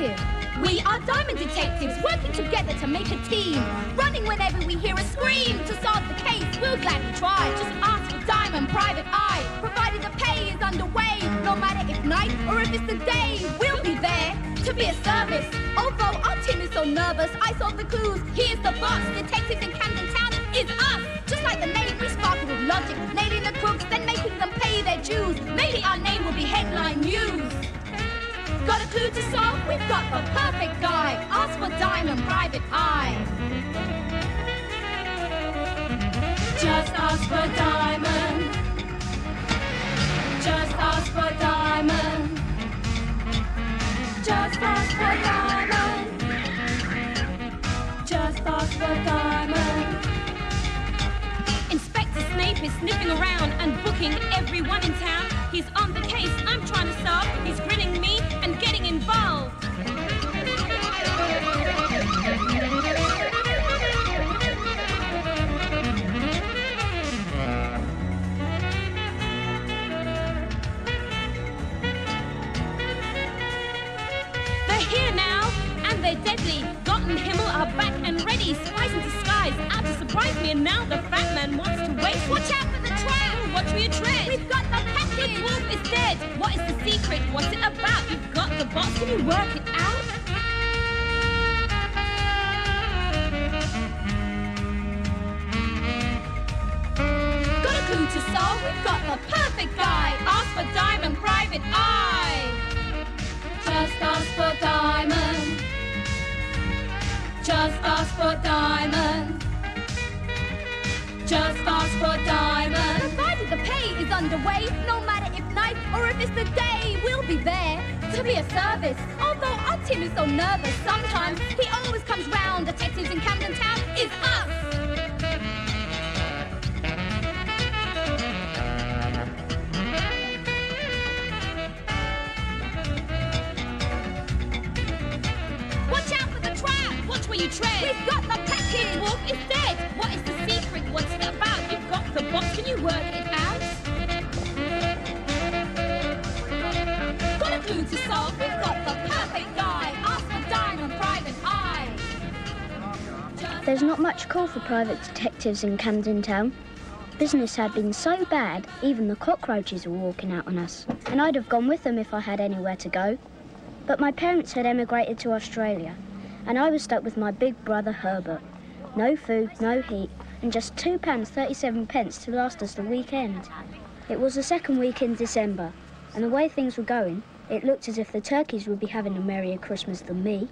are diamond detectives working together to make a team. Running whenever we hear a scream. To solve the case, we'll gladly try. Just ask for Diamond Private Eye. Provided the pay is underway. No matter if night or if it's the day, we'll be there to be a service. Although our team is so nervous, I solve the clues. Here's the boss. Detectives in Camden Town is us. Just like the name, we clue to solve? We've got the perfect guy. Ask for Diamond Private Eye. Just ask for Diamond. Just ask for Diamond. Just ask for Diamond. Just ask for Diamond. Now the fat man wants to wait. Watch out for the trap! Watch where you tread. We've got the package. The dwarf is dead. What is the secret? What's it about? You've got the box. Can you work it out? Got a clue to solve? We've got the perfect guy. Ask for Diamond Private Eye. Just ask for Diamond. Just ask underway, no matter if night or if it's the day, we'll be there to be a service. Although our team is so nervous, sometimes he always comes round. Detectives in Camden Town is us. Watch out for the trap! Watch where you tread! We've got the package! The wolf is dead! What is the secret? What's it clue to solve? We've got the perfect guy! Ask for Diamond Private Eye! There's not much call for private detectives in Camden Town. Business had been so bad, even the cockroaches were walking out on us. And I'd have gone with them if I had anywhere to go. But my parents had emigrated to Australia, and I was stuck with my big brother Herbert. No food, no heat, and just £2.37 pence to last us the weekend. It was the second week in December, and the way things were going, it looked as if the turkeys would be having a merrier Christmas than me.